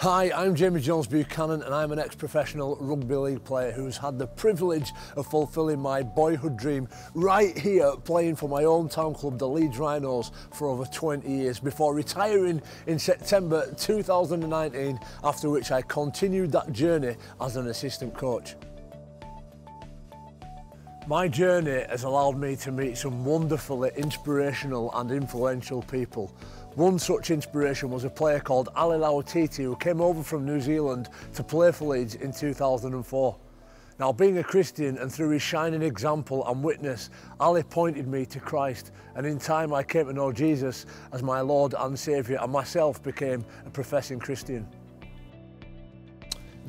Hi, I'm Jamie Jones Buchanan and I'm an ex-professional rugby league player who's had the privilege of fulfilling my boyhood dream right here playing for my own town club, the Leeds Rhinos, for over 20 years before retiring in September 2019, after which I continued that journey as an assistant coach. My journey has allowed me to meet some wonderfully inspirational and influential people one such inspiration was a player called Ali Lauitiiti who came over from New Zealand to play for Leeds in 2004. Now, being a Christian and through his shining example and witness, Ali pointed me to Christ, and in time I came to know Jesus as my Lord and Saviour, and myself became a professing Christian.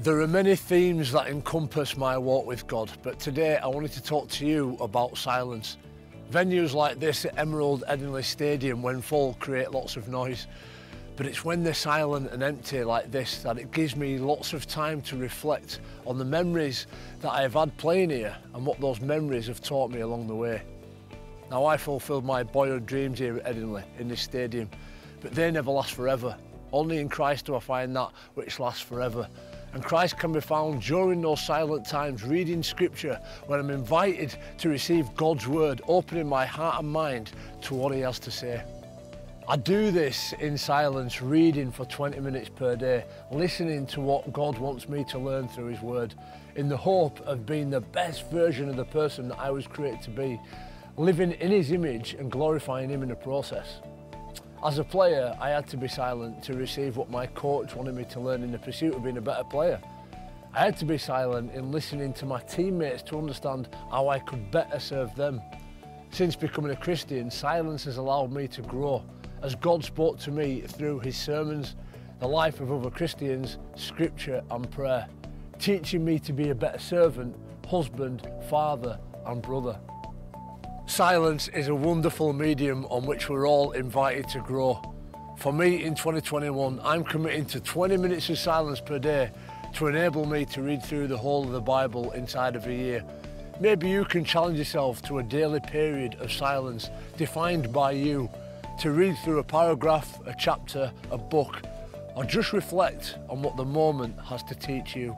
There are many themes that encompass my walk with God, but today I wanted to talk to you about silence. Venues like this at Emerald Headingley Stadium when full create lots of noise but it's when they're silent and empty like this that it gives me lots of time to reflect on the memories that I have had playing here and what those memories have taught me along the way. Now I fulfilled my boyhood dreams here at Headingley in this stadium but they never last forever. Only in Christ do I find that which lasts forever and Christ can be found during those silent times, reading scripture, when I'm invited to receive God's word, opening my heart and mind to what he has to say. I do this in silence, reading for 20 minutes per day, listening to what God wants me to learn through his word, in the hope of being the best version of the person that I was created to be, living in his image and glorifying him in the process. As a player, I had to be silent to receive what my coach wanted me to learn in the pursuit of being a better player. I had to be silent in listening to my teammates to understand how I could better serve them. Since becoming a Christian, silence has allowed me to grow as God spoke to me through his sermons, the life of other Christians, scripture and prayer, teaching me to be a better servant, husband, father and brother. Silence is a wonderful medium on which we're all invited to grow. For me in 2021, I'm committing to 20 minutes of silence per day to enable me to read through the whole of the Bible inside of a year. Maybe you can challenge yourself to a daily period of silence defined by you to read through a paragraph, a chapter, a book, or just reflect on what the moment has to teach you.